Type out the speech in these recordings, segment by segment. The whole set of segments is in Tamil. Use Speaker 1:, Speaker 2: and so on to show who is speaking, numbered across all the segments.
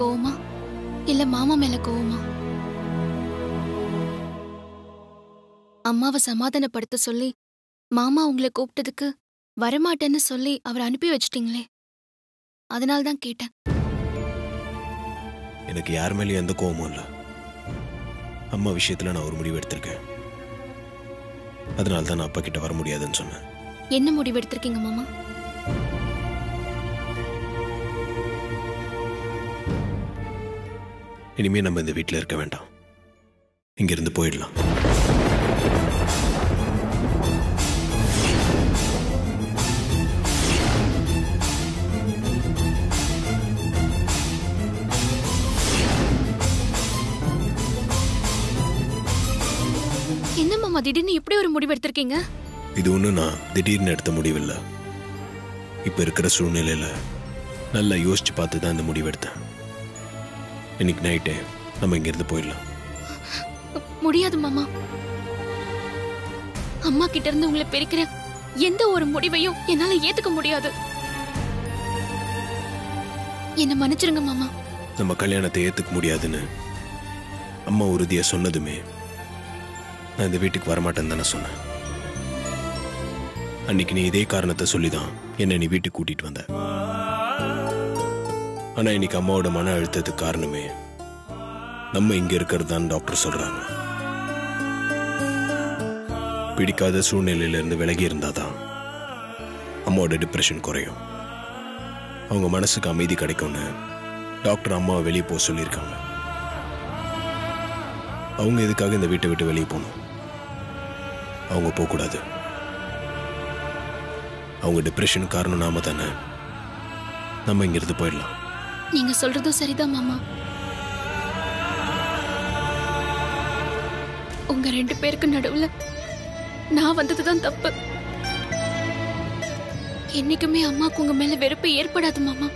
Speaker 1: கோவமா? இல்ல மாமா மேல கோவமா? அம்மாவை சமாதானப்படுத்த சொல்லி மாமா உங்களை கூப்பிட்டதுக்கு வரமாட்டேன்னு சொல்லி அவர் அனுப்பி வச்சிட்டீங்களே. அதனால தான் கேட்டேன்.
Speaker 2: எனக்கு யார் மேலேயும் எந்த கோவமும் இல்லை. அம்மா விஷயத்துல நான் ஒரு முடிவு எடுத்திருக்கேன். அதனால தான் நான் அப்பா கிட்ட வர முடியாதுன்னு சொன்னேன்.
Speaker 1: என்ன முடிவு எடுத்திருக்கீங்க மாமா?
Speaker 2: இனிமே நம்ம இந்த வீட்டில் இருக்க வேண்டாம். இங்கிருந்து போயிடலாம்.
Speaker 1: என்ன மாமா திடீர்னு இப்படி ஒரு முடிவு எடுத்திருக்கீங்க?
Speaker 2: இது ஒன்றும் நான் திடீர்னு எடுத்த முடிவில்லை இப்போ இருக்கிற சூழ்நிலையில் நல்லா யோசிச்சு பார்த்து தான் இந்த முடிவு எடுத்தேன். இன்னைக்கு நைட்டே நம்ம இங்கிருந்து போயிடலாம்.
Speaker 1: முடியாது மாமா. அம்மா கிட்ட இருந்து உங்களை பிரிக்கிற எந்த ஒரு முடிவையும் என்னால ஏத்துக்க முடியாது. என்ன மன்னிச்சிருங்க மாமா.
Speaker 2: நம்ம கல்யாணத்தை ஏற்றுக்க முடியாதுன்னு அம்மா உறுதியாக சொன்னதுமே நான் இந்த வீட்டுக்கு வரமாட்டேன்னு தானே சொன்னேன். அன்னைக்கு நீ இதே காரணத்தை சொல்லி தான் என்னை நீ வீட்டுக்கு கூட்டிட்டு வந்த. ஆனால் இன்னைக்கு அம்மாவோட மன அழுத்தத்துக்கு காரணமே நம்ம இங்கே இருக்கிறது தான் டாக்டர் சொல்கிறாங்க பிடிக்காத சூழ்நிலையில இருந்து விலகி இருந்தாதான் அம்மாவோட டிப்ரெஷன் குறையும். அவங்க மனசுக்கு அமைதி கிடைக்கும்னு டாக்டர் அம்மாவை வெளியே போக சொல்லியிருக்காங்க. அவங்க எதுக்காக இந்த வீட்டை விட்டு வெளியே போகணும்? அவங்க போகக்கூடாது. அவங்க டிப்ரெஷன் காரணம் நாம தானே. நம்ம இங்கிருந்து போயிடலாம்.
Speaker 1: நீங்க சொல்றதும் சரிதான் மாமா. உங்க ரெண்டு பேருக்கு நடுவுல நான் வந்ததுதான் தப்பு. என்னைக்குமே அம்மாவுக்கு உங்க மேல வெறுப்பு ஏற்படாது மாமா.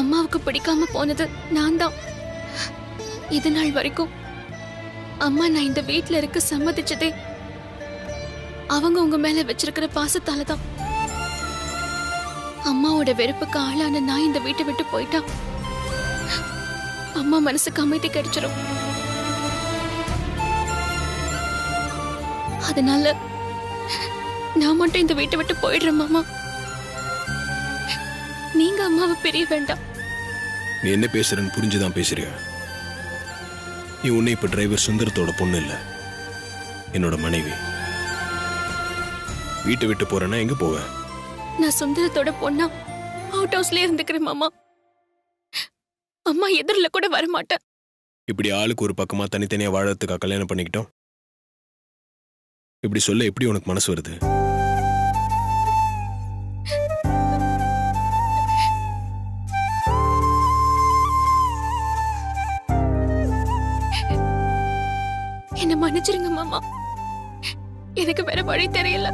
Speaker 1: அம்மாவுக்கு பிடிக்காம போனது நான் தான் இது நாள் வரைக்கும் அம்மா நான் இந்த வீட்டுல இருக்க சம்மதிச்சதே அவங்க உங்க மேல வச்சிருக்கிற பாசத்தால தான் அம்மாவோட வெறுப்புக்கு ஆளான நான் இந்த வீட்டை விட்டு போயிட்டா? அம்மா மனசுக்கு அமைதி கிடைச்சிரும். அதனால நான் மட்டும் இந்த வீட்டை விட்டு போயிடுறேன் மாமா. நீங்க அம்மாவை பிரிய வேண்டாம்.
Speaker 2: நீ என்ன பேசுறன்னு புரிஞ்சுதான் பேசுறியா? நீ உன்னை இப்ப டிரைவர் சுந்தரத்தோட பொண்ணு இல்ல. என்னோட மனைவி. வீட்டை விட்டு போறேன்னா எங்க போவேன்
Speaker 1: நான் சுந்தரத்தோட பொண்ணா அவுட் ஹவுஸ்லயே இருந்துக்கிறேன் மாமா. அம்மா எதிரில கூட வரமாட்டேன்
Speaker 2: இப்படி ஆளுக்கு ஒரு பக்கமா தனித்தனியா வாழறதுக்கா கல்யாணம் பண்ணிக்கிட்டோம். இப்படி சொல்ல எப்படி உனக்கு மனசு வருது?
Speaker 1: என்ன மன்னிச்சிருங்க மாமா. எனக்கு வேற வழி தெரியல.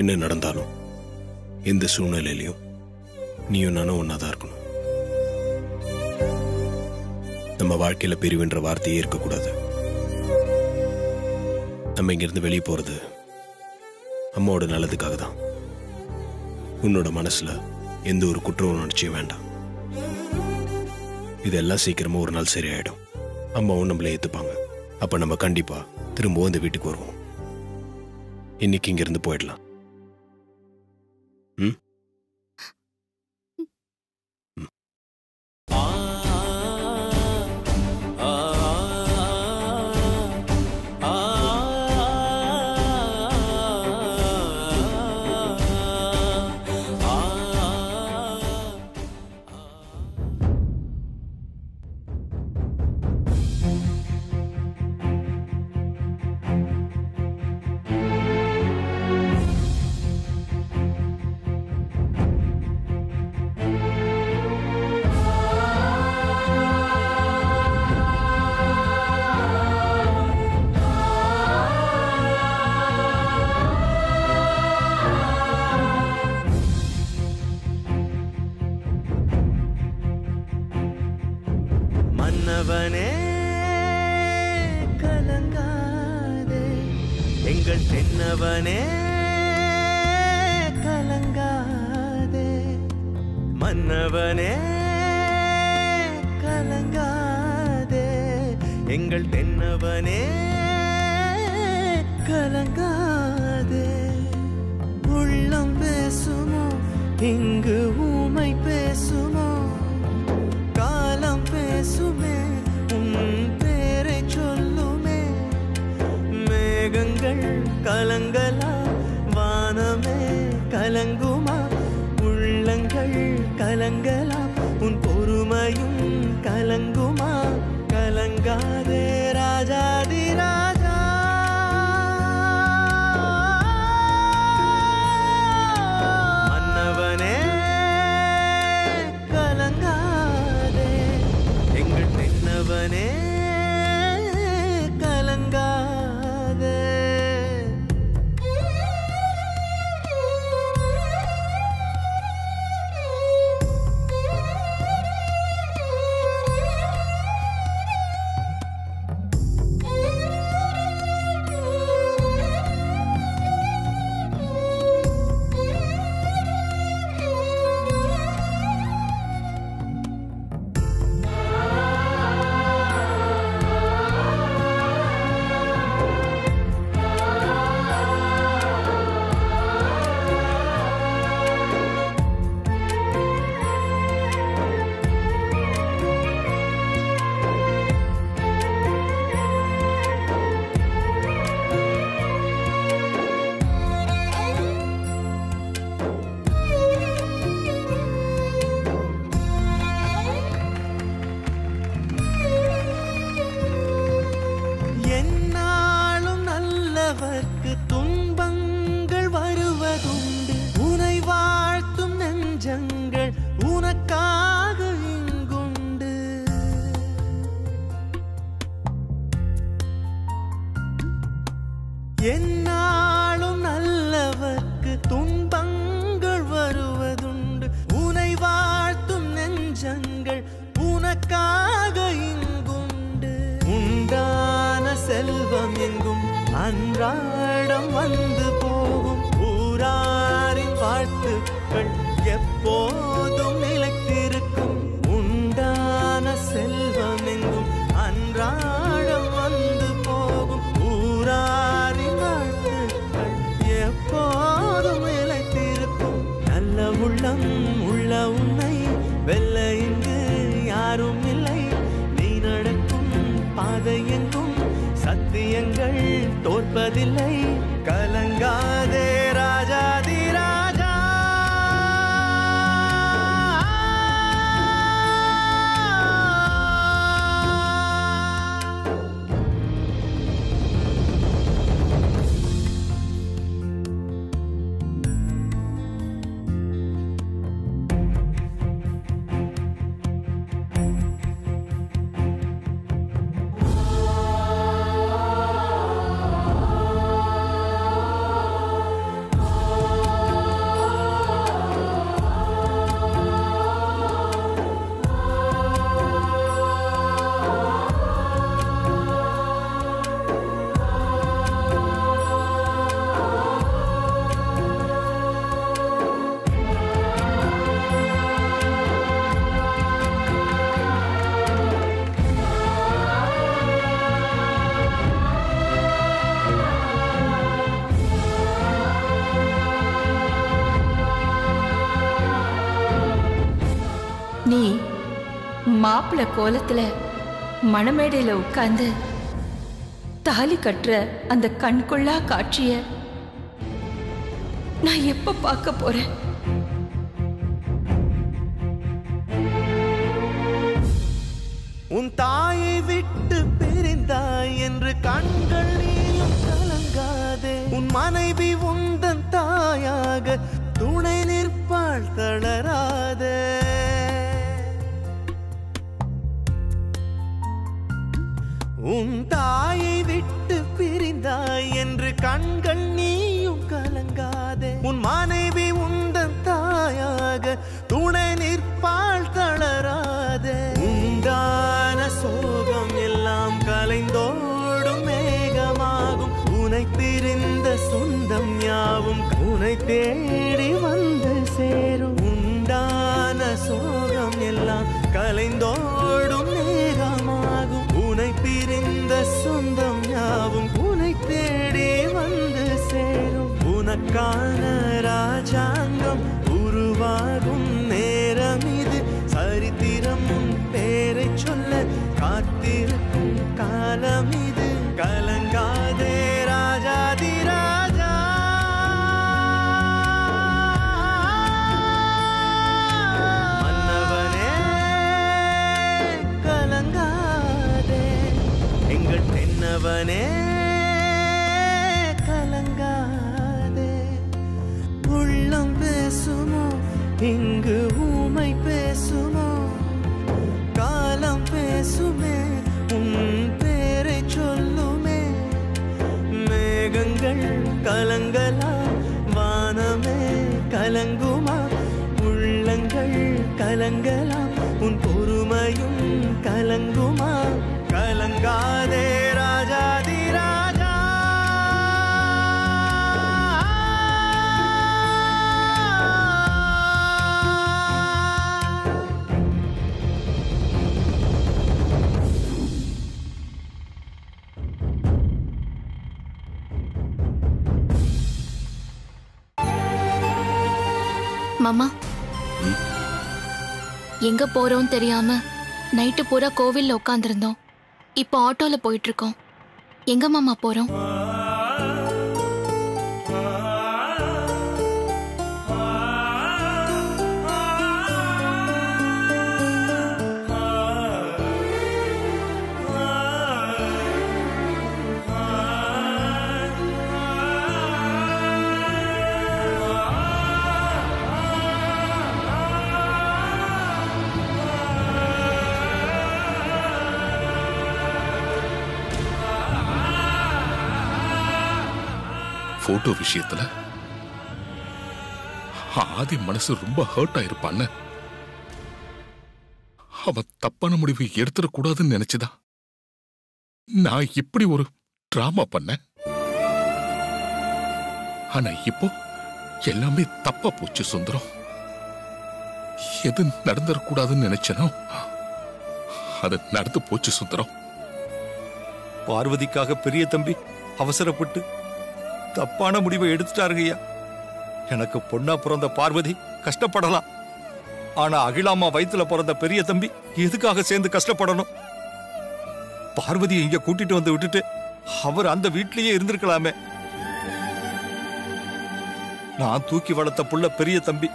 Speaker 2: என்ன நடந்தாலும் எந்த சூழ்நிலையிலையும் நீயும் நானும் ஒன்னாதான் இருக்கணும். நம்ம வாழ்க்கையில பிரிவுன்ற வார்த்தையே இருக்கக்கூடாது. நம்ம இங்கிருந்து வெளியே போறது அம்மாவோட நல்லதுக்காக தான். உன்னோட மனசுல எந்த ஒரு குற்ற உணர்ச்சியும் வேண்டாம். இதெல்லாம் சீக்கிரமா ஒரு நாள் சரியாயிடும். அம்மாவும் நம்மள ஏத்துப்பாங்க. அப்ப நம்ம கண்டிப்பா திரும்பவும் இந்த வீட்டுக்கு வருவோம். இன்னைக்கு இங்கிருந்து போயிடலாம். ம்
Speaker 3: கலங்காதே. எங்கள் தென்னவனே கலங்காதே. மன்னவனே கலங்காதே. எங்கள் தென்னவனே கலங்காதே. உள்ளம் பேசுமோ இங்கு ஊ கண்கள் கலங்கலா வானமே கலங்குமா? உள்ளங்கள் கலங்கலா உன் பொறுமையும் கலங்குமா? கலங்காதே. அன்றாடம் வந்து போகும் ஊராரின் வாழ்த்துக்கள் எப்போதும் நிலைத்திருக்கும் உண்டான செல்ல தோற்பதில்லை. கலங்காதே
Speaker 4: மாப்பிள்ளை கோலத்துல மணமேடையில உட்கார்ந்து தாலி கட்டுற அந்த கண்கொள்ளா காட்சிய நான் எப்ப பார்க்க போறேன்?
Speaker 3: உன் தாயை விட்டு பிரிந்தாய் என்று கண்கள் நீயும் கலங்காதே. உன் மனைவி உந்தன் தாயாக துணை நிற்பாள் தளராதே. கண்கள் நீயும் கலங்காதே. உன் மனைவி உந்தன் தாயாக துணை நிற்பாள் தளராதே. உண்டான சோகம் எல்லாம் கலைந்தோடும் மேகமாகும். உனை பிரிந்த சொந்தம் யாவும் உனை தேடி வந்து சேரும். உண்டான சோகம் எல்லாம் கலைந்தோடும் நமக்கான ராஜாங்கம் உருவாகும் நேரம் இது சரித்திரம் உன் பேரை சொல்ல காத்திருக்கும் காலம் இது கலங்காதே ராஜாதி ராஜா.
Speaker 1: மன்னவனே மாமா? எங்க போறோம் தெரியாம நைட்டு பூரா கோவில்ல உட்காந்துருந்தோம் இப்போ ஆட்டோல போயிட்டு இருக்கோம். எங்க மாமா போறோம்?
Speaker 5: போட்டோ விஷயத்துல? ஆதி மனசு ரொம்ப ஹர்ட் ஆயிருப்பான்னு அவன் தப்பான முடிவு எடுத்துடக்கூடாதுன்னு நினைச்சுதான் நான் இப்படி ஒரு டிராமா பண்ணேன். ஆனா இப்போ எல்லாமே தப்பா போச்சு சுந்தரம். எது நடந்துடக்கூடாதுன்னு நினைச்சனோ அது நடந்து போச்சு சுந்தரம்.
Speaker 6: பார்வதிக்காக பெரிய தம்பி அவசரப்பட்டு தப்பான முடிவை எடுத்துட்டாருங்க ஐயா. எனக்கு பொண்ணா பிறந்த பார்வதி கஷ்டப்படலாம். ஆனா அகிலாமா வயிற்றுல பிறந்த பெரிய தம்பி எதுக்காக சேர்ந்து கஷ்டப்படணும்? பார்வதியை இங்க கூட்டிட்டு வந்து விட்டுட்டு அவர் அந்த வீட்லயே இருந்திருக்கலாமே. நான் தூக்கி வளர்த்த புள்ள பெரிய தம்பி.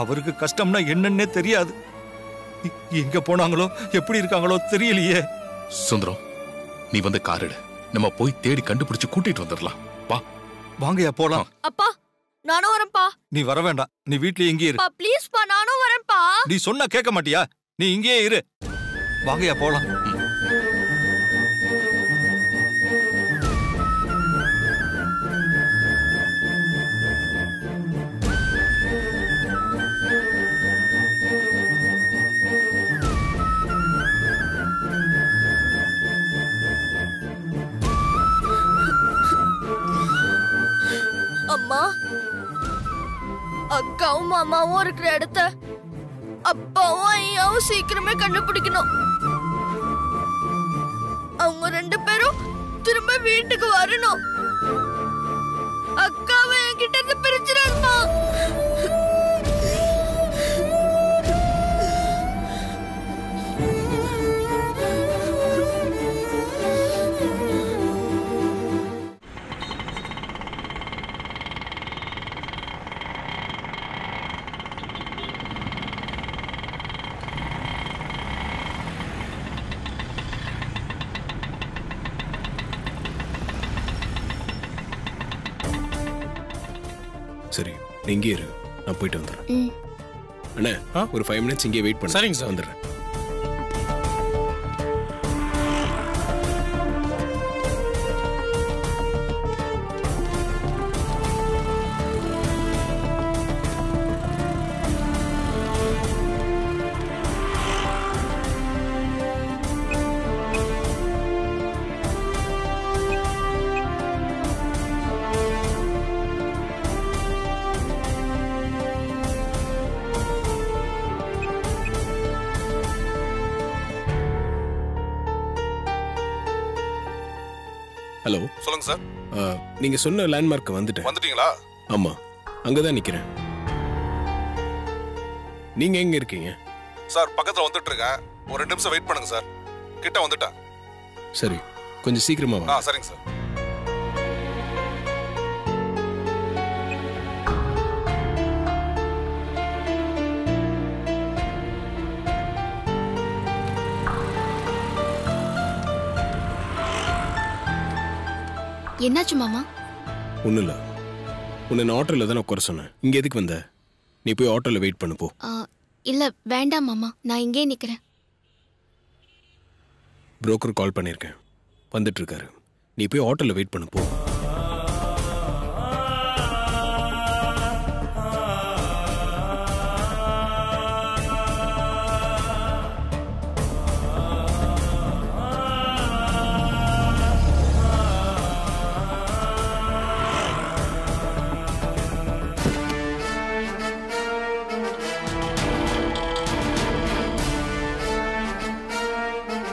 Speaker 6: அவருக்கு கஷ்டம்னா என்னன்னே தெரியாது. எங்க போனாங்களோ எப்படி இருக்காங்களோ தெரியலையே.
Speaker 5: சுந்தரம் நீ வந்து காரிடு நம்ம போய் தேடி கண்டுபிடிச்சு கூட்டிட்டு வந்துடலாம் வா.
Speaker 6: வாங்கய்யா போலாம்.
Speaker 7: அப்பா நானும் வரேன்ப்பா.
Speaker 6: நீ வர வேண்டாம். நீ வீட்லயே இங்கே இரு.
Speaker 7: பா ப்ளீஸ்ப்பா நானும் வரேன்ப்பா.
Speaker 6: நீ சொன்னா கேட்க மாட்டியா? நீ இங்கேயே இரு. வாங்கய்யா போலாம்.
Speaker 7: அக்காவும் மாமாவும் இருக்கிற இடத்த அப்பாவும் ஐயாவும் சீக்கிரமே கண்டுபிடிக்கணும். அவங்க ரெண்டு பேரும் திரும்ப வீட்டுக்கு வரணும். அக்காவை என்கிட்ட இருந்து பிரிச்சிடாதுமா
Speaker 2: சரி நீ இங்கே இரு. நான் போயிட்டு வந்துடுறேன். அண்ணே ஒரு ஃபைவ் மினிட்ஸ் இங்கே வெயிட் பண்ணு.
Speaker 8: சரிங்க சார்.
Speaker 2: வந்துடுறேன்.
Speaker 8: ஹலோ சொல்லுங்க சார்.
Speaker 2: நீங்க சொன்ன லேண்ட்மார்க் வந்துட்டேன்.
Speaker 8: வந்துட்டீங்களா?
Speaker 2: ஆமா. அங்கதான் நிக்கிறேன். நீங்க எங்க இருக்கீங்க?
Speaker 8: சார் பக்கத்துல வந்துட்டு இருக்கேன். ஒரு ரெண்டு நிமிஷம் வெயிட் பண்ணுங்க சார். கிட்ட வந்துட்டேன்.
Speaker 2: சரி கொஞ்சம் சீக்கிரமா
Speaker 8: சரிங்க சார்.
Speaker 1: என்னாச்சு மாமா?
Speaker 2: ஒன்றும் இல்லை உன்னை நான் ஆட்டோவில் தானே உட்கார சொன்னேன். இங்கே எதுக்கு வந்த? நீ போய் ஆட்டோவில் வெயிட் பண்ணு போ.
Speaker 1: இல்ல வேண்டாம் மாமா. நான் இங்கே நிக்கிறேன்.
Speaker 2: புரோக்கர் கால் பண்ணியிருக்கேன் வந்துட்டு இருக்காரு. நீ போய் ஆட்டோவில் வெயிட் பண்ணு போ.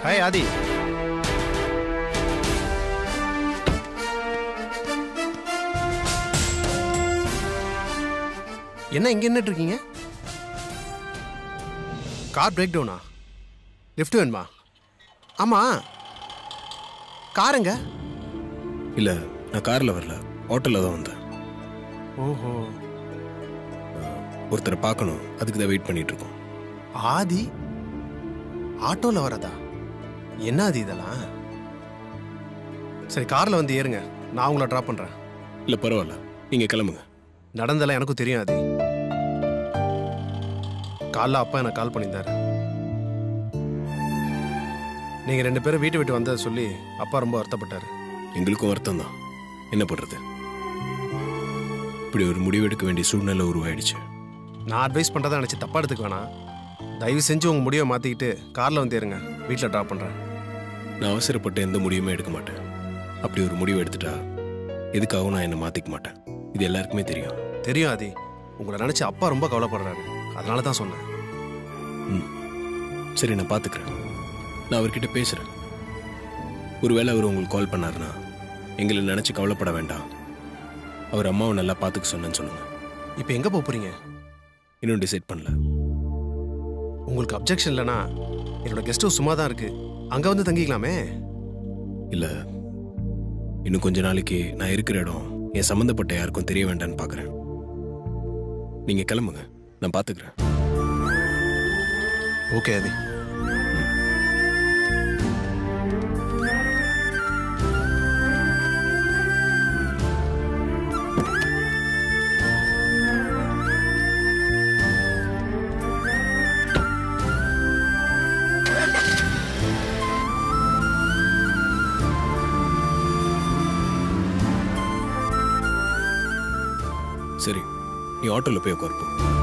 Speaker 3: ஹாய் ஆதி. என்ன இங்க நின்னுட்டு இருக்கீங்க? கார் பிரேக் டவுனா லிஃப்ட் வேணுமா? ஆமா. காருங்க.
Speaker 2: இல்லை நான் காரில் வரல. ஆட்டோவில் தான் வந்தேன்.
Speaker 3: ஓஹோ.
Speaker 2: ஒருத்தரை பார்க்கணும். அதுக்கு தான் வெயிட் பண்ணிட்டு இருக்கோம்.
Speaker 3: ஆதி ஆட்டோல வரதா என்ன ஆதி இதெல்லாம்? சரி கார்ல வந்து ஏறுங்க. நான் உங்களை ட்ராப் பண்றேன்.
Speaker 2: இல்லை பரவாயில்ல. நீங்கள் கிளம்புங்க.
Speaker 3: நடந்தெல்லாம் எனக்கும் தெரியும் ஆதி. காலைல அப்பா எனக்கு கால் பண்ணியிருந்தாரு. நீங்க ரெண்டு பேரும் வீட்டை விட்டு வந்ததை சொல்லி அப்பா ரொம்ப வருத்தப்பட்டாரு.
Speaker 2: எங்களுக்கும் வருத்தம் தான் என்ன பண்ணுறது இப்படி ஒரு முடிவு எடுக்க வேண்டிய சூழ்நிலை உருவாயிடுச்சு.
Speaker 3: நான் அட்வைஸ் பண்றதா நினைச்சு தப்பா எடுத்துக்க வேணாம் தயவு செஞ்சு உங்க முடிவை மாத்திக்கிட்டு கார்ல வந்து ஏறுங்க. வீட்டில் ட்ராப் பண்றேன்.
Speaker 2: நான் அவசரப்பட்டு எந்த முடிவுமே எடுக்க மாட்டேன். அப்படி ஒரு முடிவு எடுத்துட்டா எதுக்காகவும் நான் என்னை மாற்றிக்க மாட்டேன். இது எல்லாருக்குமே தெரியும்.
Speaker 3: தெரியும் ஆதி. உங்களை நினைச்சு அப்பா ரொம்ப கவலைப்படுறாரு. அதனால தான் சொன்னேன்.
Speaker 2: ம். சரி நான் பார்த்துக்கிறேன் நான் அவர்கிட்ட பேசுகிறேன் ஒருவேளை அவர் உங்களுக்கு கால் பண்ணாருன்னா எங்களை நினச்சி கவலைப்பட வேண்டாம். அவர் அம்மாவை நல்லா பார்த்துக்க சொன்னேன்னு சொல்லுங்கள்
Speaker 3: இப்போ எங்க போக போறீங்க?
Speaker 2: இன்னும் டிசைட் பண்ணல.
Speaker 3: உங்களுக்கு அப்ஜெக்ஷன் இல்லைனா என்னோட கெஸ்ட் ஹவுஸ் சும்மா தான் இருக்கு. அங்க வந்து தங்கிக்கலாமே?
Speaker 2: இல்லை. இன்னும் கொஞ்ச நாளைக்கு நான் இருக்கிற இடம் என் சம்மந்தப்பட்ட யாருக்கும் தெரிய வேண்டாம்னு பார்க்குறேன் நீங்கள் கிளம்புங்க. நான் பார்த்துக்கிறேன்
Speaker 3: ஓகே ஆதி
Speaker 2: சரி நீ ஆட்டோவில் போய் உட்காருப்போம்